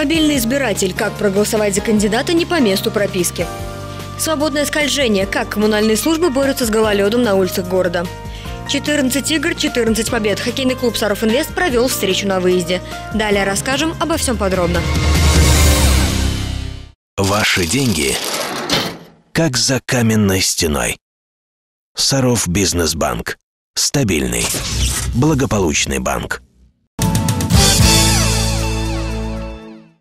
Мобильный избиратель. Как проголосовать за кандидата не по месту прописки. Свободное скольжение. Как коммунальные службы борются с гололедом на улицах города. 14 игр, 14 побед. Хоккейный клуб «Саров Инвест» провел встречу на выезде. Далее расскажем обо всем подробно. Ваши деньги как за каменной стеной. Саров Бизнесбанк. Стабильный. Благополучный банк.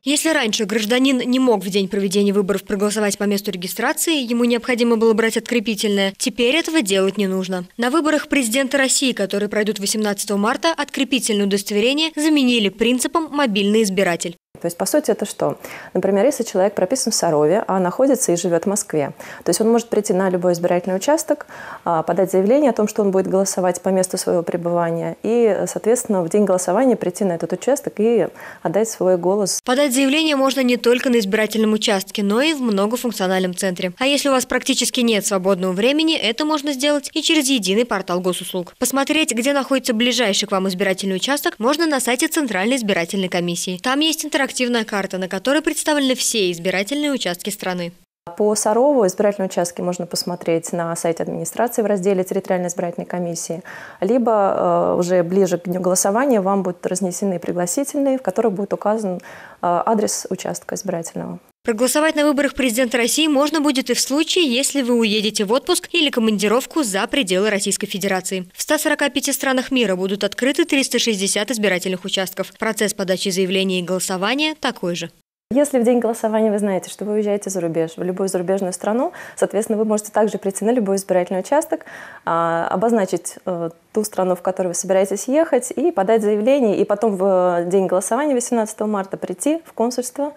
Если раньше гражданин не мог в день проведения выборов проголосовать по месту регистрации, ему необходимо было брать открепительное, теперь этого делать не нужно. На выборах президента России, которые пройдут 18 марта, открепительное удостоверение заменили принципом «мобильный избиратель». То есть, по сути, это что? Например, если человек прописан в Сарове, а находится и живет в Москве, то есть он может прийти на любой избирательный участок, а, подать заявление о том, что он будет голосовать по месту своего пребывания, и, соответственно, в день голосования прийти на этот участок и отдать свой голос. Подать заявление можно не только на избирательном участке, но и в многофункциональном центре. А если у вас практически нет свободного времени, это можно сделать и через единый портал госуслуг. Посмотреть, где находится ближайший к вам избирательный участок, можно на сайте Центральной избирательной комиссии. Там есть интерактивная интерактивная карта, на которой представлены все избирательные участки страны. По Сарову избирательные участки можно посмотреть на сайте администрации в разделе территориальной избирательной комиссии, либо э, уже ближе к дню голосования вам будут разнесены пригласительные, в которых будет указан э, адрес участка избирательного. Проголосовать на выборах президента России можно будет и в случае, если вы уедете в отпуск или командировку за пределы Российской Федерации. В 145 странах мира будут открыты 360 избирательных участков. Процесс подачи заявления и голосования такой же. Если в день голосования вы знаете, что вы уезжаете за рубеж, в любую зарубежную страну, соответственно, вы можете также прийти на любой избирательный участок, а, обозначить э, ту страну, в которую вы собираетесь ехать, и подать заявление, и потом в день голосования 18 марта прийти в консульство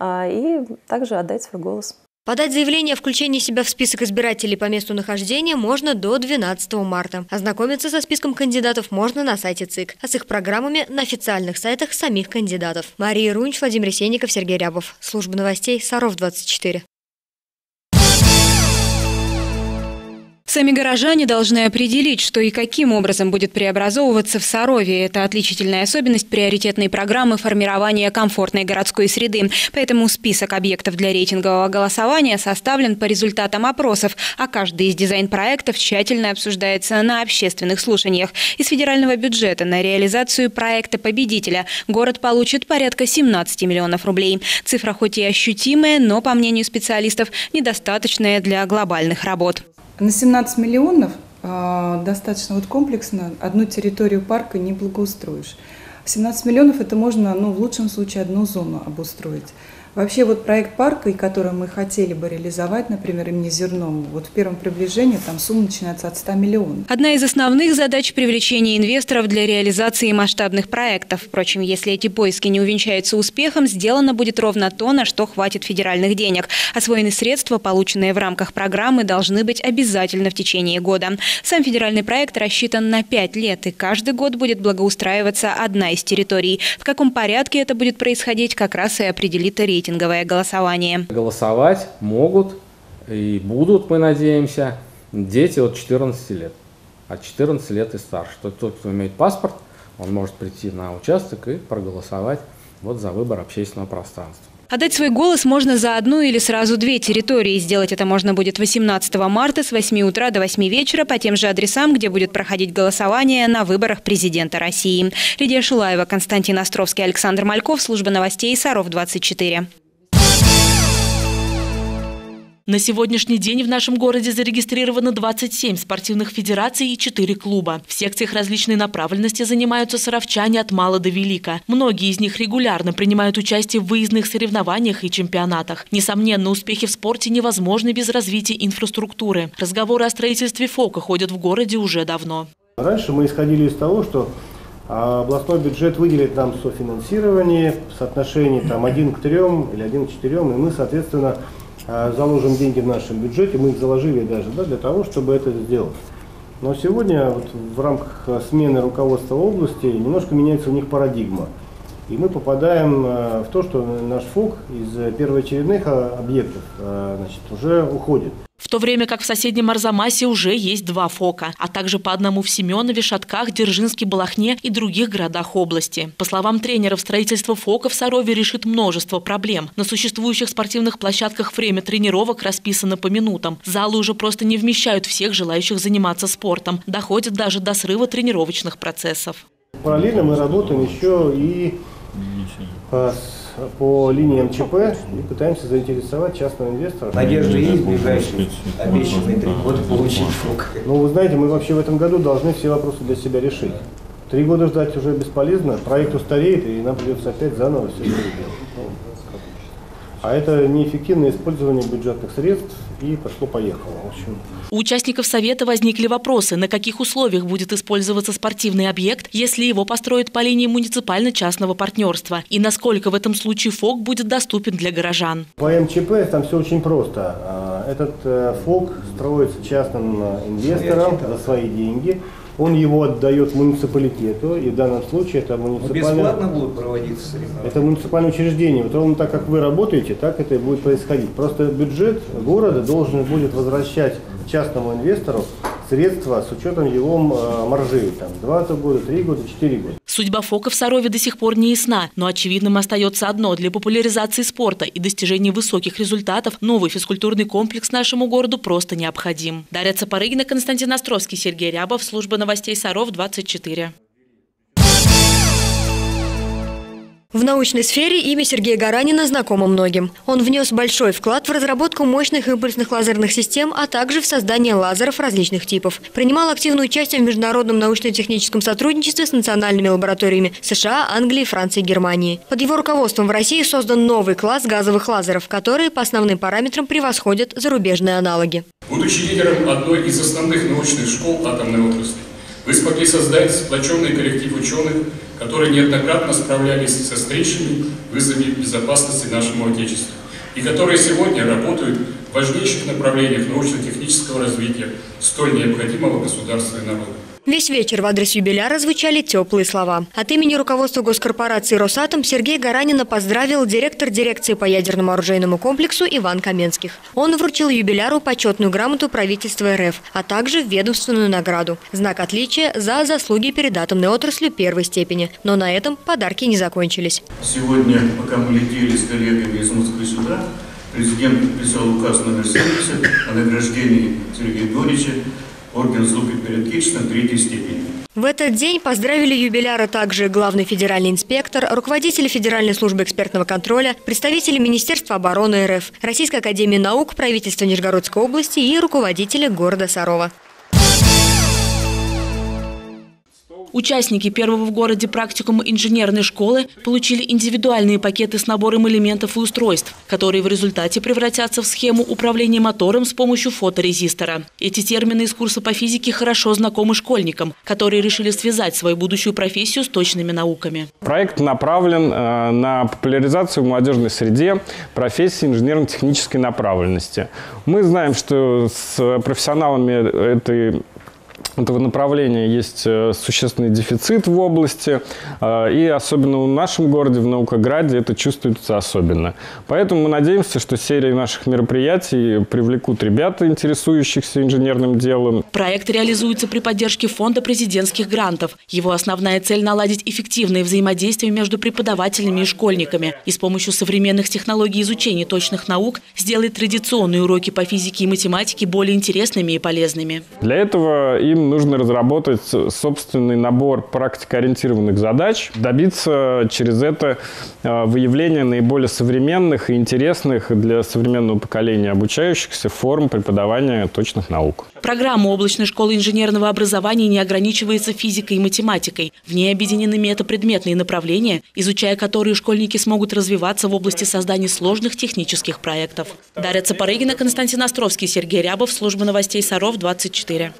и также отдать свой голос. Подать заявление о включении себя в список избирателей по месту нахождения можно до 12 марта. Ознакомиться со списком кандидатов можно на сайте ЦИК, а с их программами на официальных сайтах самих кандидатов. Мария Рунч, Владимир Сенников, Сергей Рябов. Служба новостей Саров 24. Сами горожане должны определить, что и каким образом будет преобразовываться в Сарове. Это отличительная особенность приоритетной программы формирования комфортной городской среды. Поэтому список объектов для рейтингового голосования составлен по результатам опросов, а каждый из дизайн-проектов тщательно обсуждается на общественных слушаниях. Из федерального бюджета на реализацию проекта победителя город получит порядка 17 миллионов рублей. Цифра хоть и ощутимая, но, по мнению специалистов, недостаточная для глобальных работ. На 17 миллионов э, достаточно вот комплексно одну территорию парка не благоустроишь. 17 миллионов это можно, ну, в лучшем случае, одну зону обустроить. Вообще вот проект парка, который мы хотели бы реализовать, например, имени Зернову, вот в первом приближении там сумма начинается от 100 миллионов. Одна из основных задач – привлечения инвесторов для реализации масштабных проектов. Впрочем, если эти поиски не увенчаются успехом, сделано будет ровно то, на что хватит федеральных денег. Освоены средства, полученные в рамках программы, должны быть обязательно в течение года. Сам федеральный проект рассчитан на 5 лет, и каждый год будет благоустраиваться одна из территорий. В каком порядке это будет происходить, как раз и определит рейтинг рейтинговое голосование. Голосовать могут и будут, мы надеемся, дети от 14 лет. От 14 лет и старше. Тот, тот, кто имеет паспорт, он может прийти на участок и проголосовать вот за выбор общественного пространства. Отдать свой голос можно за одну или сразу две территории. Сделать это можно будет 18 марта с 8 утра до 8 вечера по тем же адресам, где будет проходить голосование на выборах президента России. Лидия Шулаева, Константин Островский, Александр Мальков, служба новостей Саров 24. На сегодняшний день в нашем городе зарегистрировано 27 спортивных федераций и 4 клуба. В секциях различной направленности занимаются саровчане от мала до велика. Многие из них регулярно принимают участие в выездных соревнованиях и чемпионатах. Несомненно, успехи в спорте невозможны без развития инфраструктуры. Разговоры о строительстве ФОКа ходят в городе уже давно. Раньше мы исходили из того, что а, областной бюджет выделит нам софинансирование в соотношении там, 1 к 3 или 1 к 4, и мы, соответственно, заложим деньги в нашем бюджете, мы их заложили даже да, для того, чтобы это сделать. Но сегодня вот, в рамках смены руководства области немножко меняется у них парадигма. И мы попадаем а, в то, что наш ФОК из первоочередных а, объектов значит, уже уходит. то время как в соседнем Арзамасе уже есть два ФОКа, а также по одному в Семенове, Шатках, Дзержинске, Балахне и других городах области. По словам тренеров, строительство ФОКа в Сарове решит множество проблем. На существующих спортивных площадках время тренировок расписано по минутам. Залы уже просто не вмещают всех желающих заниматься спортом. Доходит даже до срыва тренировочных процессов. Параллельно мы работаем еще и по, по линии МЧП и пытаемся заинтересовать частного инвестора. Надежда есть в ближайшие обещанные три года получить ФОК? Ну, вы знаете, мы вообще в этом году должны все вопросы для себя решить. Три года ждать уже бесполезно, проект устареет, и нам придется опять заново все это делать. А это неэффективное использование бюджетных средств и пошло-поехало. У участников Совета возникли вопросы, на каких условиях будет использоваться спортивный объект, если его построят по линии муниципально-частного партнерства, и насколько в этом случае ФОК будет доступен для горожан. По МЧП там все очень просто. А, этот э, ФОК строится частным э, инвестором за свои деньги – он его отдает муниципалитету, и в данном случае это муниципальное... Бесплатно будут проводиться соревнования? Это муниципальное учреждение. Вот ровно так, как вы работаете, так это и будет происходить. Просто бюджет города должен будет возвращать частному инвестору средства с учетом его э, маржи. Там 2 года, 3 года, 4 года. Судьба ФОКа в Сарове до сих пор не ясна, но очевидным остается одно. Для популяризации спорта и достижения высоких результатов новый физкультурный комплекс нашему городу просто необходим. Дарья Цапарыгина, Константин Островский, Сергей Рябов, служба новостей Саров, 24. В научной сфере имя Сергея Гаранина знакомо многим. Он внес большой вклад в разработку мощных импульсных лазерных систем, а также в создание лазеров различных типов. Принимал активное участие в международном научно-техническом сотрудничестве с национальными лабораториями США, Англии, Франции и Германии. Под его руководством в России создан новый класс газовых лазеров, которые по основным параметрам превосходят зарубежные аналоги. Будучи лидером одной из основных научных школ атомной отрасли, вы смогли создать сплоченный коллектив ученых, которые неоднократно справлялись со встречами вызовами безопасности нашему Отечеству и которые сегодня работают в важнейших направлениях научно-технического развития, столь необходимого государству и народу. Весь вечер в адрес юбиляра звучали теплые слова. От имени руководства госкорпорации «Росатом» Сергей Гаранина поздравил директор дирекции по ядерному оружейному комплексу Иван Каменских. Он вручил юбиляру почетную грамоту правительства РФ, а также ведомственную награду – знак отличия за заслуги перед атомной отраслью первой степени. Но на этом подарки не закончились. Сегодня, пока мы летели с коллегами из Москвы сюда, президент подписал указ номер 70 о награждении Сергея Георгиевича орден Отечеством третьей степени. В этот день поздравили юбиляра также главный федеральный инспектор, руководители Федеральной службы экспертного контроля, представители Министерства обороны РФ, Российской академии наук, правительства Нижегородской области и руководители города Сарова. Участники первого в городе практикума инженерной школы получили индивидуальные пакеты с набором элементов и устройств, которые в результате превратятся в схему управления мотором с помощью фоторезистора. Эти термины из курса по физике хорошо знакомы школьникам, которые решили связать свою будущую профессию с точными науками. Проект направлен э, на популяризацию в молодежной среде профессии инженерно-технической направленности. Мы знаем, что с профессионалами этой этого направления есть э, существенный дефицит в области, э, и особенно в нашем городе, в Наукограде, это чувствуется особенно. Поэтому мы надеемся, что серия наших мероприятий привлекут ребят, интересующихся инженерным делом. Проект реализуется при поддержке Фонда президентских грантов. Его основная цель – наладить эффективное взаимодействие между преподавателями и школьниками и с помощью современных технологий изучения точных наук сделать традиционные уроки по физике и математике более интересными и полезными. Для этого им нужно разработать собственный набор практикоориентированных задач, добиться через это э, выявления наиболее современных и интересных для современного поколения обучающихся форм преподавания точных наук. Программа облачной школы инженерного образования не ограничивается физикой и математикой. В ней объединены метапредметные направления, изучая которые школьники смогут развиваться в области создания сложных технических проектов. Дарья Цапарыгина, Константин Островский, Сергей Рябов, служба новостей Саров, 24.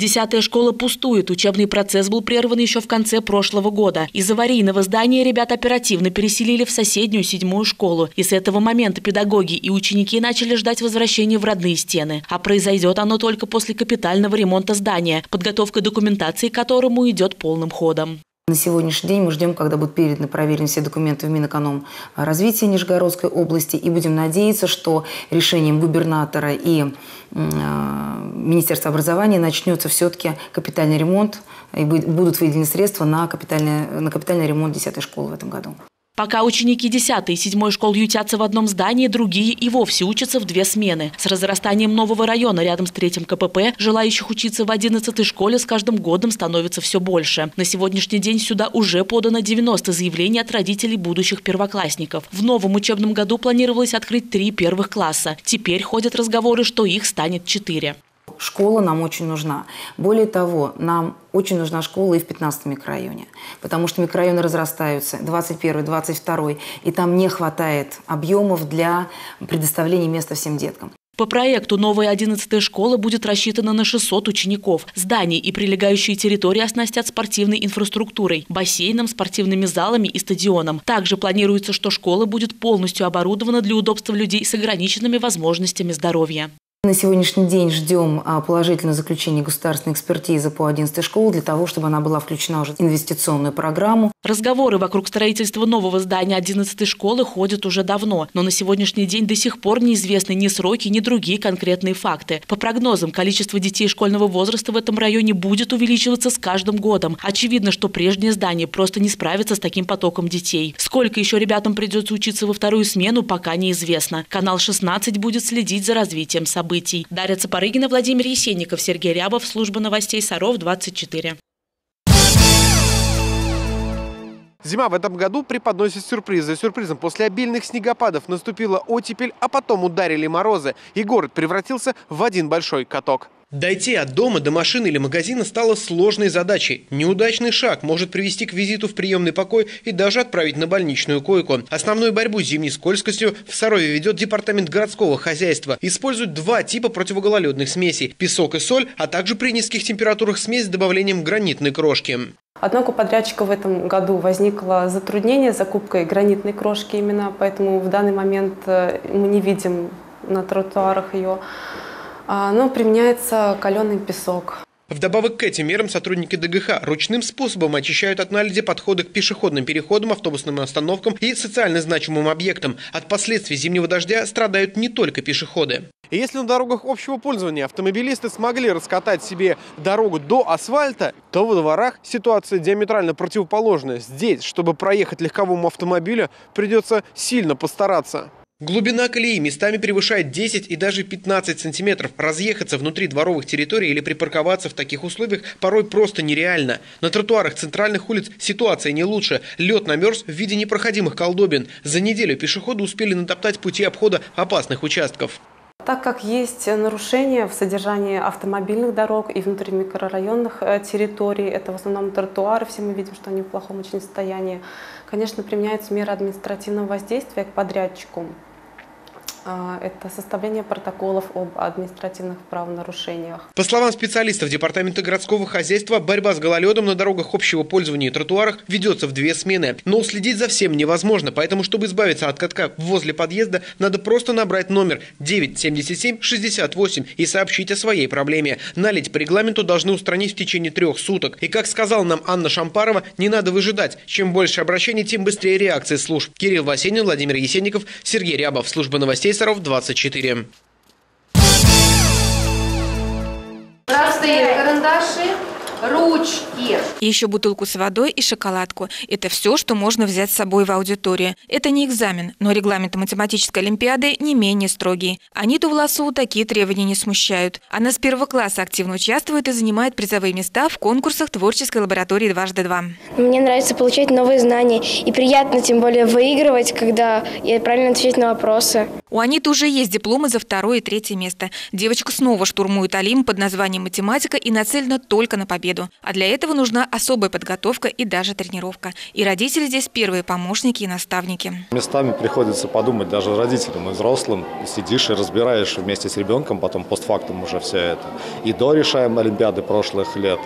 Десятая школа пустует. Учебный процесс был прерван еще в конце прошлого года. Из аварийного здания ребят оперативно переселили в соседнюю седьмую школу. И с этого момента педагоги и ученики начали ждать возвращения в родные стены. А произойдет оно только после капитального ремонта здания, подготовка документации к которому идет полным ходом. На сегодняшний день мы ждем, когда будут переданы, проверены все документы в Минэконом развития Нижегородской области. И будем надеяться, что решением губернатора и э, Министерства образования начнется все-таки капитальный ремонт и будут выделены средства на капитальный, на капитальный ремонт 10 школы в этом году. Пока ученики 10 и 7 школ ютятся в одном здании, другие и вовсе учатся в две смены. С разрастанием нового района рядом с третьим КПП желающих учиться в 11 школе с каждым годом становится все больше. На сегодняшний день сюда уже подано 90 заявлений от родителей будущих первоклассников. В новом учебном году планировалось открыть три первых класса. Теперь ходят разговоры, что их станет четыре. Школа нам очень нужна. Более того, нам очень нужна школа и в 15 микрорайоне, потому что микрорайоны разрастаются, 21 22 и там не хватает объемов для предоставления места всем деткам. По проекту новая 11-я школа будет рассчитана на 600 учеников. Здания и прилегающие территории оснастят спортивной инфраструктурой, бассейном, спортивными залами и стадионом. Также планируется, что школа будет полностью оборудована для удобства людей с ограниченными возможностями здоровья. На сегодняшний день ждем а, положительное заключение государственной экспертизы по 11 школе для того, чтобы она была включена уже в инвестиционную программу. Разговоры вокруг строительства нового здания 11 школы ходят уже давно, но на сегодняшний день до сих пор неизвестны ни сроки, ни другие конкретные факты. По прогнозам, количество детей школьного возраста в этом районе будет увеличиваться с каждым годом. Очевидно, что прежнее здание просто не справится с таким потоком детей. Сколько еще ребятам придется учиться во вторую смену, пока неизвестно. Канал 16 будет следить за развитием событий событий. Дарья Цапарыгина, Владимир Есенников, Сергей Рябов, служба новостей Саров, 24. Зима в этом году преподносит сюрпризы. Сюрпризом после обильных снегопадов наступила оттепель, а потом ударили морозы, и город превратился в один большой каток. Дойти от дома до машины или магазина стало сложной задачей. Неудачный шаг может привести к визиту в приемный покой и даже отправить на больничную койку. Основную борьбу с зимней скользкостью в Сарове ведет департамент городского хозяйства. Используют два типа противогололедных смесей – песок и соль, а также при низких температурах смесь с добавлением гранитной крошки. Однако у подрядчика в этом году возникло затруднение с закупкой гранитной крошки именно, поэтому в данный момент э, мы не видим на тротуарах ее. А, но применяется каленый песок. Вдобавок к этим мерам сотрудники ДГХ ручным способом очищают от наледи подходы к пешеходным переходам, автобусным остановкам и социально значимым объектам. От последствий зимнего дождя страдают не только пешеходы. И если на дорогах общего пользования автомобилисты смогли раскатать себе дорогу до асфальта, то во дворах ситуация диаметрально противоположная. Здесь, чтобы проехать легковому автомобилю, придется сильно постараться. Глубина колеи местами превышает 10 и даже 15 сантиметров. Разъехаться внутри дворовых территорий или припарковаться в таких условиях порой просто нереально. На тротуарах центральных улиц ситуация не лучше. Лед намерз в виде непроходимых колдобин. За неделю пешеходы успели натоптать пути обхода опасных участков. Так как есть нарушения в содержании автомобильных дорог и внутримикрорайонных э, территорий, это в основном тротуары, все мы видим, что они в плохом очень состоянии, конечно, применяются меры административного воздействия к подрядчику. А, это составление протоколов об административных правонарушениях. По словам специалистов Департамента городского хозяйства, борьба с гололедом на дорогах общего пользования и тротуарах ведется в две смены. Но уследить за всем невозможно, поэтому, чтобы избавиться от катка возле подъезда, надо просто набрать номер 97768 и сообщить о своей проблеме. Налить по регламенту должны устранить в течение трех суток. И как сказала нам Анна Шампарова, не надо выжидать. Чем больше обращений, тем быстрее реакции служб. Кирилл Васенин, Владимир Есенников, Сергей Рябов, служба новостей Кейсаров, 24. Простые карандаши ручки. И еще бутылку с водой и шоколадку. Это все, что можно взять с собой в аудиторию. Это не экзамен, но регламенты математической олимпиады не менее строгие. Аниту Власу такие требования не смущают. Она с первого класса активно участвует и занимает призовые места в конкурсах творческой лаборатории «Дважды два». Мне нравится получать новые знания. И приятно, тем более, выигрывать, когда я правильно отвечать на вопросы. У Аниты уже есть дипломы за второе и третье место. Девочка снова штурмует Алим под названием «Математика» и нацелена только на победу победу. А для этого нужна особая подготовка и даже тренировка. И родители здесь первые помощники и наставники. Местами приходится подумать даже родителям и взрослым. Сидишь и разбираешь вместе с ребенком, потом постфактум уже все это. И до решаем Олимпиады прошлых лет.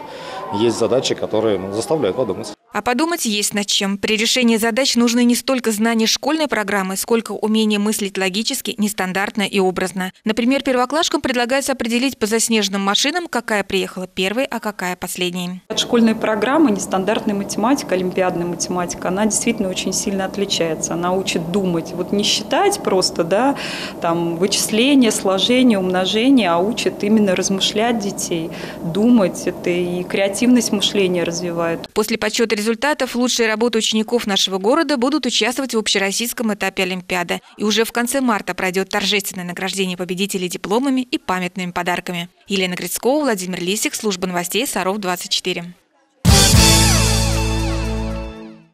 Есть задачи, которые ну, заставляют подумать. А подумать есть над чем. При решении задач нужно не столько знание школьной программы, сколько умение мыслить логически, нестандартно и образно. Например, первоклашкам предлагается определить по заснеженным машинам, какая приехала первой, а какая последней. От школьной программы нестандартная математика, олимпиадная математика, она действительно очень сильно отличается. Она учит думать. Вот не считать просто, да, там, вычисления, сложения, умножения, а учит именно размышлять детей, думать. Это и креативность мышления развивает. После подсчета результатов лучшие работы учеников нашего города будут участвовать в общероссийском этапе Олимпиады. И уже в конце марта пройдет торжественное награждение победителей дипломами и памятными подарками. Елена Грицкова, Владимир Лисик, служба новостей Саров-24.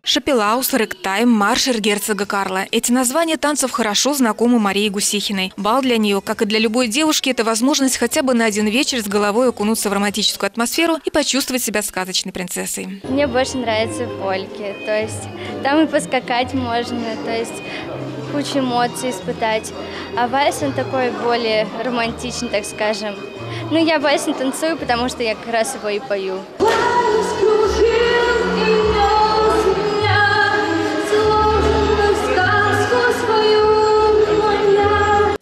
Шапилаус, рэктайм, маршер герцога Карла. Эти названия танцев хорошо знакомы Марии Гусихиной. Бал для нее, как и для любой девушки, это возможность хотя бы на один вечер с головой окунуться в романтическую атмосферу и почувствовать себя сказочной принцессой. Мне больше нравятся польки. То есть там и поскакать можно, то есть кучу эмоций испытать. А вальс, он такой более романтичный, так скажем. Ну, я вальс не танцую, потому что я как раз его и пою.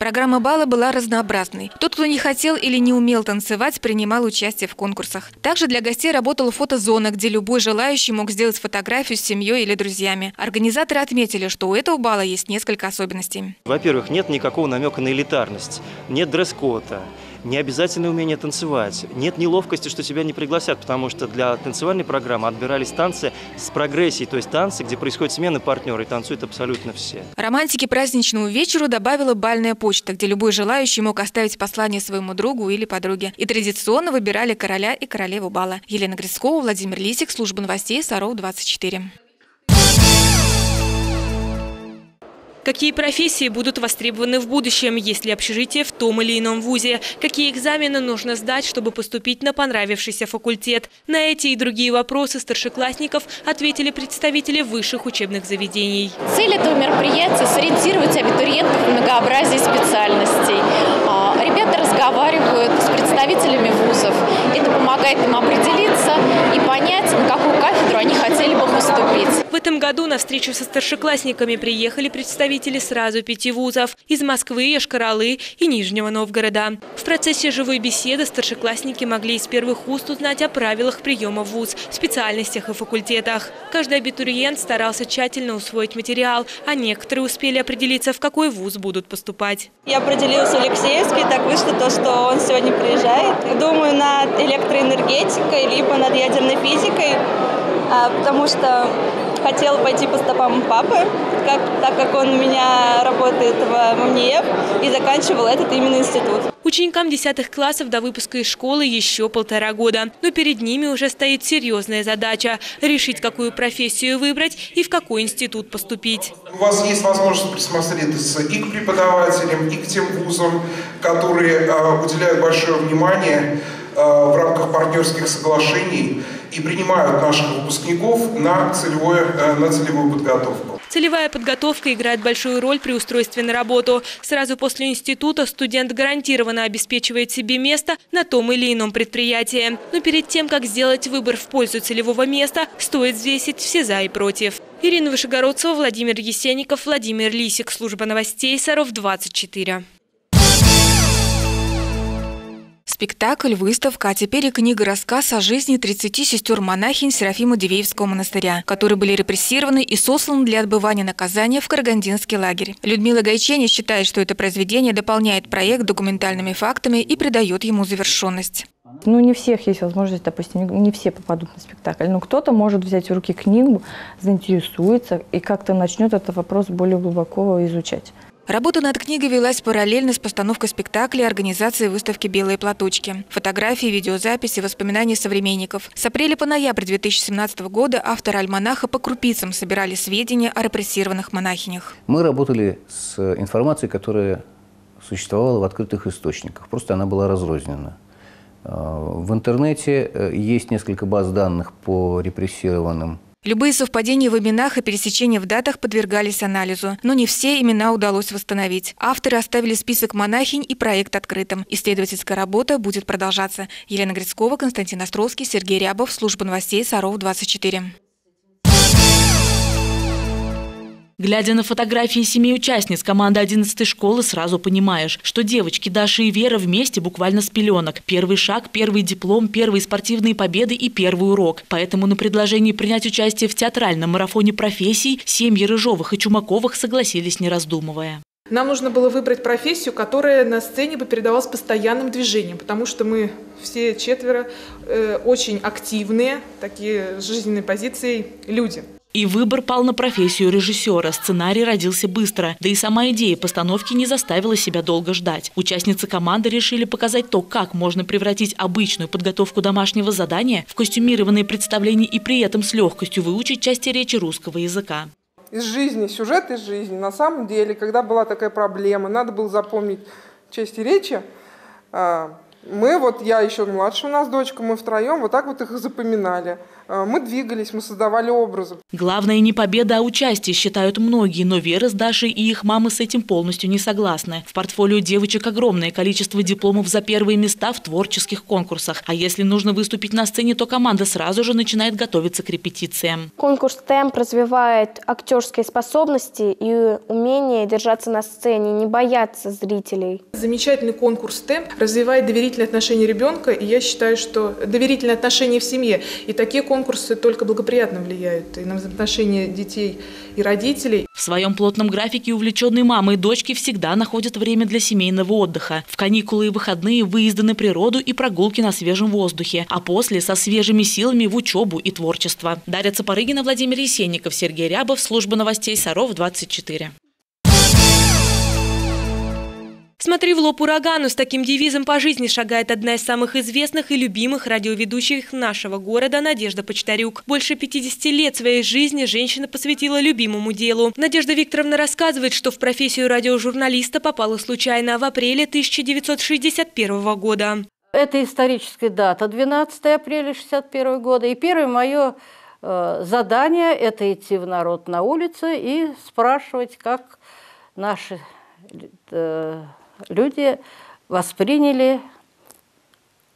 Программа бала была разнообразной. Тот, кто не хотел или не умел танцевать, принимал участие в конкурсах. Также для гостей работала фотозона, где любой желающий мог сделать фотографию с семьей или друзьями. Организаторы отметили, что у этого бала есть несколько особенностей. Во-первых, нет никакого намека на элитарность, нет дресс-кода, не обязательно умение танцевать. Нет неловкости, что тебя не пригласят, потому что для танцевальной программы отбирались танцы с прогрессией, то есть танцы, где происходит смена партнера и танцуют абсолютно все. Романтики праздничному вечеру добавила бальная почта, где любой желающий мог оставить послание своему другу или подруге. И традиционно выбирали короля и королеву бала. Елена Грицкова, Владимир Лисик, служба новостей Саров 24. Какие профессии будут востребованы в будущем, есть ли общежитие в том или ином вузе? Какие экзамены нужно сдать, чтобы поступить на понравившийся факультет? На эти и другие вопросы старшеклассников ответили представители высших учебных заведений. Цель этого мероприятия – сориентировать абитуриентов в многообразии специальностей. А, ребята разговаривают с представителями вузов. Это помогает им определиться и понять, на какую кафедру они хотели бы поступить. В этом году на встречу со старшеклассниками приехали представители сразу пяти вузов – из Москвы, Ешкаралы и Нижнего Новгорода. В процессе живой беседы старшеклассники могли из первых уст узнать о правилах приема в вуз, специальностях и факультетах. Каждый абитуриент старался тщательно усвоить материал, а некоторые успели определиться, в какой вуз будут поступать. Я определилась в Алексеевский, так вышло то, что он сегодня приезжает. Думаю над электроэнергетикой, либо над ядерной физикой, а, потому что хотела пойти по стопам папы, как, так как он у меня работает в МНИЭФ и заканчивал этот именно институт. Ученикам 10 классов до выпуска из школы еще полтора года. Но перед ними уже стоит серьезная задача – решить, какую профессию выбрать и в какой институт поступить. У вас есть возможность присмотреться и к преподавателям, и к тем вузам, которые э, уделяют большое внимание э, в рамках партнерских соглашений и принимают наших выпускников на, целевое, э, на целевую подготовку. Целевая подготовка играет большую роль при устройстве на работу. Сразу после института студент гарантированно обеспечивает себе место на том или ином предприятии. Но перед тем, как сделать выбор в пользу целевого места, стоит взвесить все «за» и «против». Ирина Вышегородцева, Владимир Есенников, Владимир Лисик. Служба новостей Саров 24. Спектакль, выставка, а теперь и книга-рассказ о жизни 30 сестер-монахинь Серафима Дивеевского монастыря, которые были репрессированы и сосланы для отбывания наказания в Карагандинский лагерь. Людмила Гайчени считает, что это произведение дополняет проект документальными фактами и придает ему завершенность. Ну, не всех есть возможность, допустим, не все попадут на спектакль. Но кто-то может взять в руки книгу, заинтересуется и как-то начнет этот вопрос более глубоко изучать. Работа над книгой велась параллельно с постановкой спектакля и организацией выставки «Белые платочки». Фотографии, видеозаписи, воспоминания современников. С апреля по ноябрь 2017 года авторы альманаха по крупицам собирали сведения о репрессированных монахинях. Мы работали с информацией, которая существовала в открытых источниках. Просто она была разрознена. В интернете э, есть несколько баз данных по репрессированным Любые совпадения в именах и пересечения в датах подвергались анализу, но не все имена удалось восстановить. Авторы оставили список монахинь и проект открытым. Исследовательская работа будет продолжаться. Елена Грицкова, Константин Островский, Сергей Рябов, Служба новостей Саров 24. Глядя на фотографии семи участниц команды 11 школы, сразу понимаешь, что девочки Даша и Вера вместе буквально с пеленок. Первый шаг, первый диплом, первые спортивные победы и первый урок. Поэтому на предложение принять участие в театральном марафоне профессий семьи Рыжовых и Чумаковых согласились не раздумывая. Нам нужно было выбрать профессию, которая на сцене бы передавалась постоянным движением, потому что мы все четверо э, очень активные, такие жизненные позиции люди. И выбор пал на профессию режиссера. Сценарий родился быстро. Да и сама идея постановки не заставила себя долго ждать. Участницы команды решили показать то, как можно превратить обычную подготовку домашнего задания в костюмированные представления и при этом с легкостью выучить части речи русского языка из жизни, сюжет из жизни. На самом деле, когда была такая проблема, надо было запомнить части речи, а, мы, вот я еще младше у нас дочка, мы втроем вот так вот их запоминали. А, мы двигались, мы создавали образы. Главное не победа, а участие, считают многие, но Вера с Дашей и их мамы с этим полностью не согласны. В портфолио девочек огромное количество дипломов за первые места в творческих конкурсах. А если нужно выступить на сцене, то команда сразу же начинает готовиться к репетициям. Конкурс «Темп» развивает актерские способности и умение держаться на сцене, не бояться зрителей. Замечательный конкурс «Темп» развивает доверительные отношения ребенка, и я считаю, что доверительные отношения в семье. И такие конкурсы конкурсы только благоприятно влияют и на взаимоотношения детей и родителей. В своем плотном графике увлеченные мамы и дочки всегда находят время для семейного отдыха. В каникулы и выходные выезды на природу и прогулки на свежем воздухе, а после со свежими силами в учебу и творчество. Дарья Цапарыгина, Владимир Есенников, Сергей Рябов, служба новостей Саров 24. «Смотри в лоб урагану» с таким девизом по жизни шагает одна из самых известных и любимых радиоведущих нашего города Надежда Почтарюк. Больше 50 лет своей жизни женщина посвятила любимому делу. Надежда Викторовна рассказывает, что в профессию радиожурналиста попала случайно в апреле 1961 года. Это историческая дата, 12 апреля 1961 года. И первое мое э, задание – это идти в народ на улице и спрашивать, как наши э, люди восприняли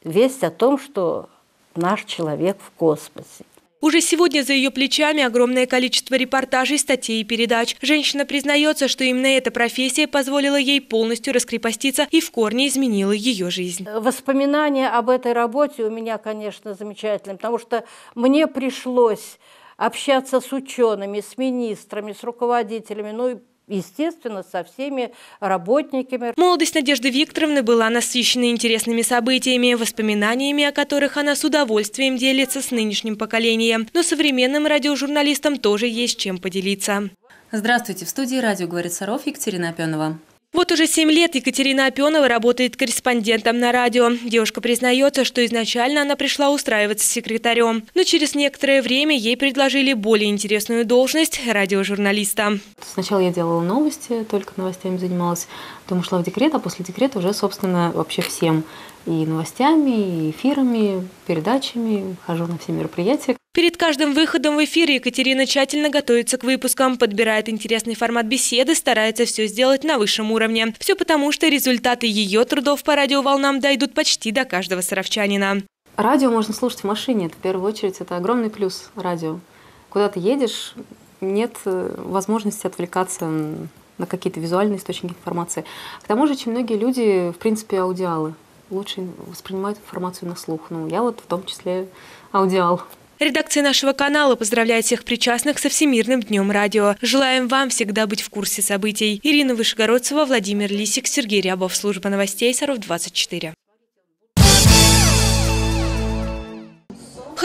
весть о том, что наш человек в космосе. Уже сегодня за ее плечами огромное количество репортажей, статей и передач. Женщина признается, что именно эта профессия позволила ей полностью раскрепоститься и в корне изменила ее жизнь. Воспоминания об этой работе у меня, конечно, замечательные, потому что мне пришлось общаться с учеными, с министрами, с руководителями, ну и естественно, со всеми работниками. Молодость Надежды Викторовны была насыщена интересными событиями, воспоминаниями о которых она с удовольствием делится с нынешним поколением. Но современным радиожурналистам тоже есть чем поделиться. Здравствуйте, в студии радио «Говорит Саров» Екатерина Опенова. Вот уже семь лет Екатерина Опенова работает корреспондентом на радио. Девушка признается, что изначально она пришла устраиваться секретарем. Но через некоторое время ей предложили более интересную должность радиожурналиста. Сначала я делала новости, только новостями занималась. Потом ушла в декрет, а после декрета уже, собственно, вообще всем. И новостями, и эфирами, передачами, хожу на все мероприятия. Перед каждым выходом в эфир Екатерина тщательно готовится к выпускам, подбирает интересный формат беседы, старается все сделать на высшем уровне. Все потому, что результаты ее трудов по радиоволнам дойдут почти до каждого саровчанина. Радио можно слушать в машине. Это, в первую очередь, это огромный плюс радио. Куда ты едешь, нет э, возможности отвлекаться на какие-то визуальные источники информации. К тому же очень многие люди, в принципе, аудиалы. Лучше воспринимают информацию на слух. Ну, я вот в том числе аудиал. Редакция нашего канала поздравляет всех причастных со Всемирным днем радио. Желаем вам всегда быть в курсе событий. Ирина Вышегородцева, Владимир Лисик, Сергей Рябов. Служба новостей Саров 24.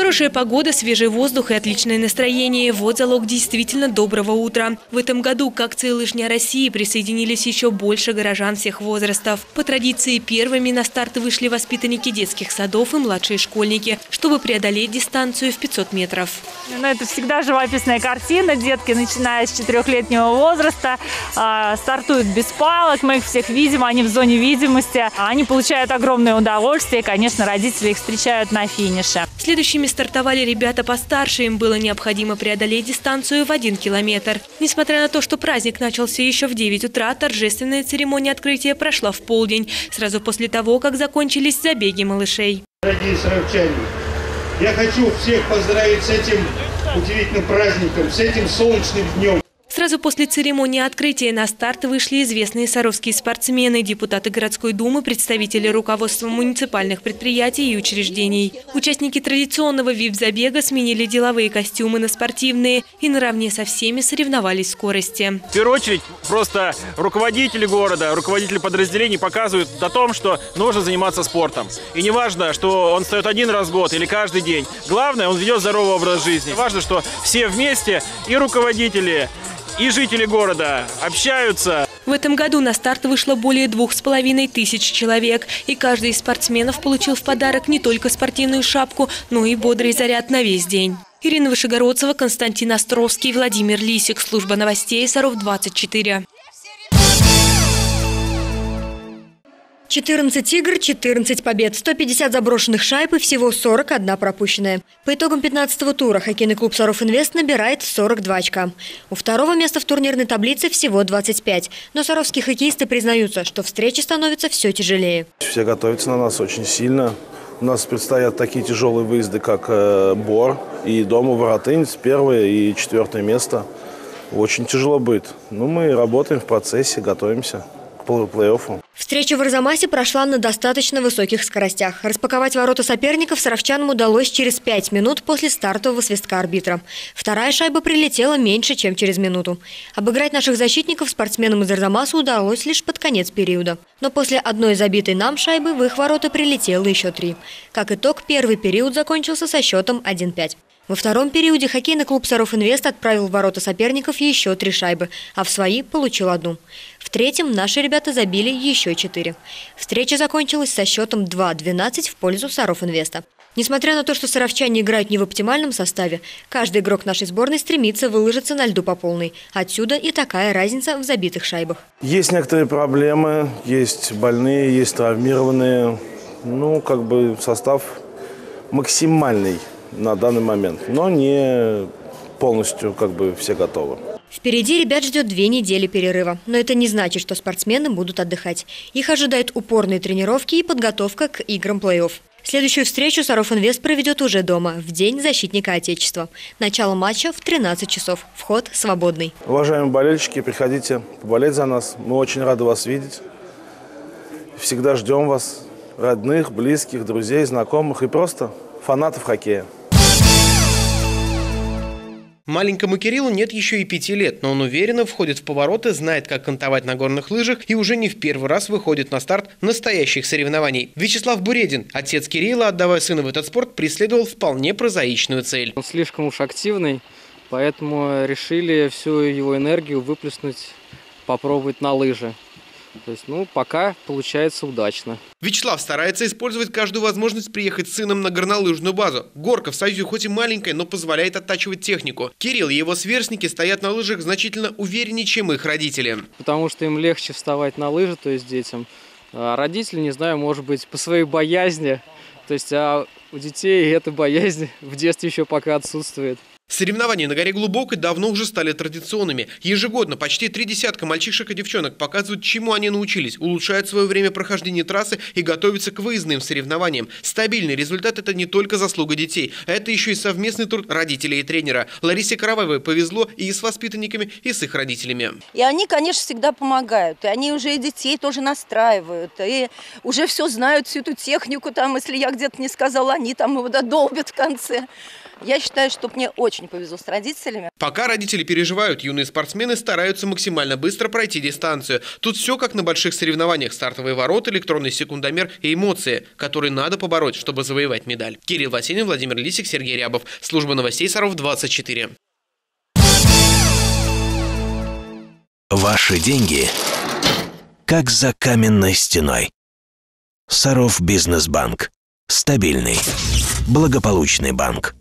Хорошая погода, свежий воздух и отличное настроение – вот залог действительно доброго утра. В этом году к акции «Лыжня России» присоединились еще больше горожан всех возрастов. По традиции первыми на старт вышли воспитанники детских садов и младшие школьники, чтобы преодолеть дистанцию в 500 метров. Ну, это всегда живописная картина. Детки, начиная с четырехлетнего возраста, э, стартуют без палок. Мы их всех видим, они в зоне видимости. Они получают огромное удовольствие. И, конечно, родители их встречают на финише. Следующими стартовали ребята постарше, им было необходимо преодолеть дистанцию в один километр. Несмотря на то, что праздник начался еще в 9 утра, торжественная церемония открытия прошла в полдень, сразу после того, как закончились забеги малышей. Дорогие саровчане, я хочу всех поздравить с этим удивительным праздником, с этим солнечным днем. Сразу после церемонии открытия на старт вышли известные саровские спортсмены, депутаты городской думы, представители руководства муниципальных предприятий и учреждений. Участники традиционного вип-забега сменили деловые костюмы на спортивные и наравне со всеми соревновались в скорости. В первую очередь просто руководители города, руководители подразделений показывают о том, что нужно заниматься спортом. И не важно, что он встает один раз в год или каждый день. Главное, он ведет здоровый образ жизни. Важно, что все вместе, и руководители, и жители города общаются. В этом году на старт вышло более двух с половиной тысяч человек. И каждый из спортсменов получил в подарок не только спортивную шапку, но и бодрый заряд на весь день. Ирина Вышегородцева, Константин Островский, Владимир Лисик. Служба новостей Саров 24. 14 игр, 14 побед, 150 заброшенных шайб и всего 41 пропущенная. По итогам 15-го тура хоккейный клуб «Саров Инвест» набирает 42 очка. У второго места в турнирной таблице всего 25. Но саровские хоккеисты признаются, что встречи становятся все тяжелее. Все готовятся на нас очень сильно. У нас предстоят такие тяжелые выезды, как э, Бор и дома Воротынец, первое и четвертое место. Очень тяжело будет. Но мы работаем в процессе, готовимся к плей-оффу. Встреча в Арзамасе прошла на достаточно высоких скоростях. Распаковать ворота соперников саровчанам удалось через пять минут после стартового свистка арбитра. Вторая шайба прилетела меньше, чем через минуту. Обыграть наших защитников спортсменам из Арзамаса удалось лишь под конец периода. Но после одной забитой нам шайбы в их ворота прилетело еще три. Как итог, первый период закончился со счетом 1-5. Во втором периоде хоккейный клуб «Саров Инвест» отправил в ворота соперников еще три шайбы, а в свои получил одну. В третьем наши ребята забили еще четыре. Встреча закончилась со счетом 2-12 в пользу «Саров Инвеста». Несмотря на то, что саровчане играют не в оптимальном составе, каждый игрок нашей сборной стремится выложиться на льду по полной. Отсюда и такая разница в забитых шайбах. Есть некоторые проблемы, есть больные, есть травмированные. Ну, как бы состав максимальный на данный момент, но не полностью как бы все готовы. Впереди ребят ждет две недели перерыва. Но это не значит, что спортсмены будут отдыхать. Их ожидают упорные тренировки и подготовка к играм плей-офф. Следующую встречу Саров Инвест проведет уже дома, в День защитника Отечества. Начало матча в 13 часов. Вход свободный. Уважаемые болельщики, приходите поболеть за нас. Мы очень рады вас видеть. Всегда ждем вас, родных, близких, друзей, знакомых и просто фанатов хоккея. Маленькому Кириллу нет еще и пяти лет, но он уверенно входит в повороты, знает, как кантовать на горных лыжах и уже не в первый раз выходит на старт настоящих соревнований. Вячеслав Буредин, отец Кирилла, отдавая сына в этот спорт, преследовал вполне прозаичную цель. Он слишком уж активный, поэтому решили всю его энергию выплеснуть, попробовать на лыжи. То есть, ну, пока получается удачно. Вячеслав старается использовать каждую возможность приехать с сыном на горнолыжную базу. Горка в Союзе хоть и маленькая, но позволяет оттачивать технику. Кирилл и его сверстники стоят на лыжах значительно увереннее, чем их родители. Потому что им легче вставать на лыжи, то есть детям. А родители, не знаю, может быть, по своей боязни. То есть, а у детей эта боязнь в детстве еще пока отсутствует. Соревнования на горе Глубокой давно уже стали традиционными. Ежегодно почти три десятка мальчишек и девчонок показывают, чему они научились, улучшают свое время прохождения трассы и готовятся к выездным соревнованиям. Стабильный результат – это не только заслуга детей, это еще и совместный труд родителей и тренера. Ларисе Караваевой повезло и с воспитанниками, и с их родителями. И они, конечно, всегда помогают. И они уже и детей тоже настраивают. И уже все знают, всю эту технику. Там, если я где-то не сказала, они там его додолбят в конце. Я считаю, что мне очень повезло с родителями. Пока родители переживают, юные спортсмены стараются максимально быстро пройти дистанцию. Тут все как на больших соревнованиях. Стартовые ворота, электронный секундомер и эмоции, которые надо побороть, чтобы завоевать медаль. Кирилл Васенин, Владимир Лисик, Сергей Рябов. Служба новостей Саров 24. Ваши деньги как за каменной стеной. Саров Бизнесбанк. Стабильный, благополучный банк.